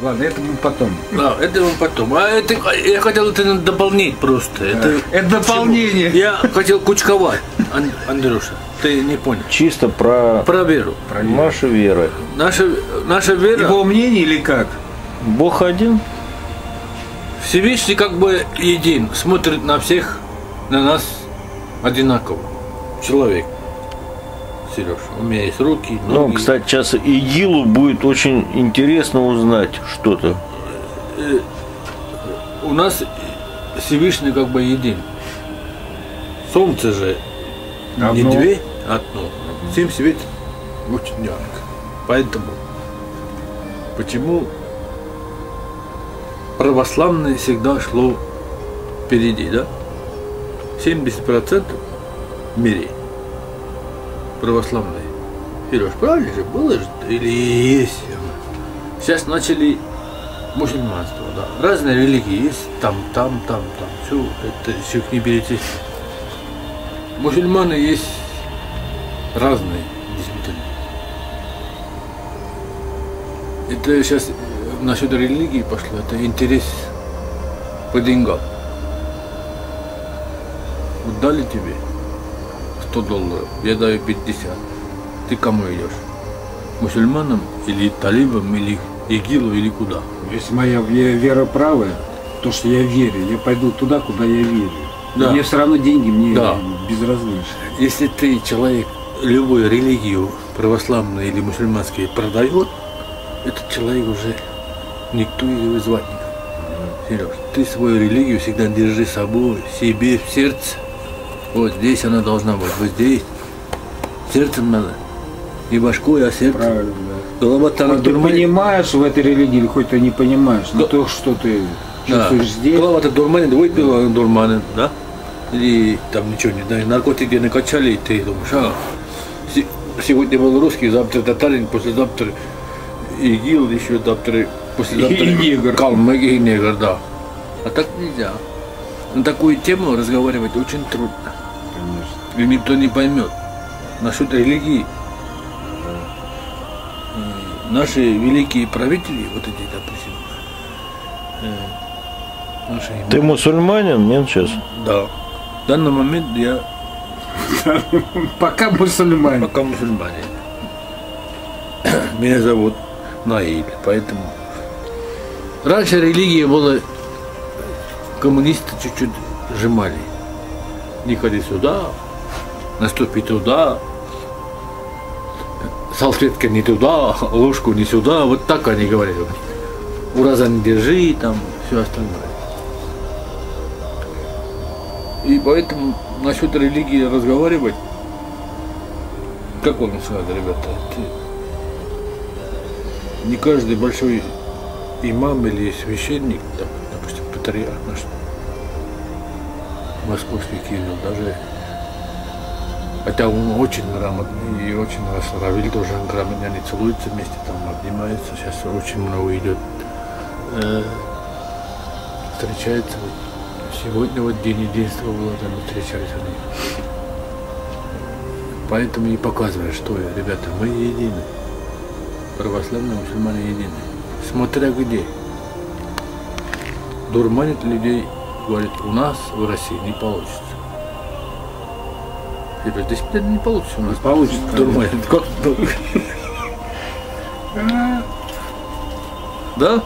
Ладно, это мы потом. Да, это мы потом. А это, я хотел это дополнить просто. Это, Это дополнение. я хотел кучковать, Ан- Андрюша. Ты не понял. Чисто про Про веру. нашу веру. Наша, наша вера, Его мнение или как? Бог один? Всевышний как бы един, смотрит на всех, на нас одинаково. Человек. Сереж, у меня есть руки, Ну, ноги. кстати, сейчас ИГИЛу будет очень интересно узнать что-то. у нас Всевышний как бы един. Солнце же не Одно. две, одно. Всем светит очень ярко. Поэтому почему православное всегда шло впереди, да? 70% в мире православные. Сереж, правильно же было же? Или есть? Сейчас начали мусульманство, да. Разные религии есть, там, там, там, там. Все, это все не перечислить. Мусульманы есть разные, действительно. Это сейчас насчет религии пошло, это интерес по деньгам. Вот дали тебе 100 долларов, я даю 50. Ты кому идешь? Мусульманам или талибам, или ИГИЛу, или куда? Если моя ве- вера правая, то, что я верю, я пойду туда, куда я верю. Да. Мне все равно деньги мне Да. безразличны. Если ты человек любую религию, православную или мусульманскую, продает, этот человек уже никто его звать не. Сереж, ты свою религию всегда держи с собой, себе в сердце. Вот здесь она должна быть, вот здесь. Сердцем надо. Не башкой, а сердцем. Правильно, да. Голова там Хоть ты понимаешь в этой религии, или хоть ты не понимаешь, но Да. то, что ты Да. чувствуешь здесь, Голова-то дурманит, выпил, он дурманит, да? Или там ничего не знаю, наркотики накачали, и ты думаешь, а, се- сегодня был русский, завтра татарин, послезавтра ИГИЛ, еще завтра, послезавтра И негр. Калмык и негр, да. А так нельзя. На такую тему разговаривать очень трудно. Конечно. И никто не поймет. Насчет религии. э, Наши великие правители, вот эти, допустим, э, наши имамы, Ты мусульманин, нет, сейчас? Да. В данный момент я Пока мусульмане. пока мусульманин. Меня зовут Наиль, поэтому... Раньше религия была... Коммунисты чуть-чуть сжимали. Не ходи сюда, наступи туда, салфетка не туда, ложку не сюда. Вот так они говорили. Ураза не держи, там, все остальное. И поэтому насчет религии разговаривать, как вам сказать, ребята, не каждый большой имам или священник, допустим, патриарх наш, московский Кирилл, даже, хотя он очень грамотный и очень раз Равиль тоже грамотный, они целуются вместе, там обнимаются, сейчас очень много идет, э, встречается, сегодня вот день единства было, там встречались они. Поэтому и показывают, что, ребята, мы едины православные мусульмане едины. Смотря где. Дурманит людей, говорит, у нас в России не получится. Я говорю, здесь блядь, не получится у нас. получится, Дурманит. Как? Да?